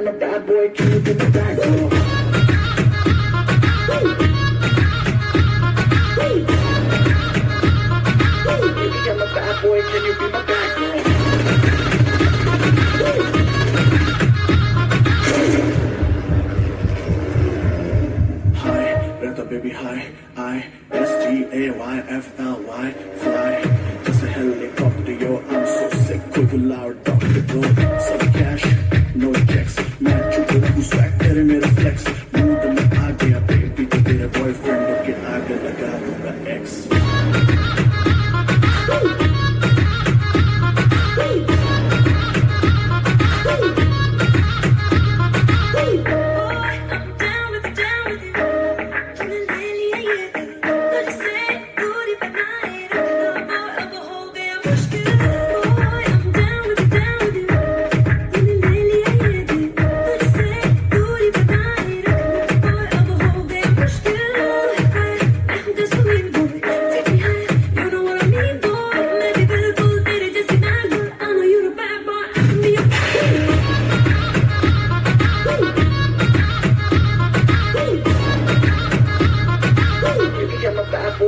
I'm a bad boy, kid in the bad boy. I S T A Y F L Y fly. Just a helicopter, yo. I'm so sick. Quick, loud, doctor, bro. Some cash, no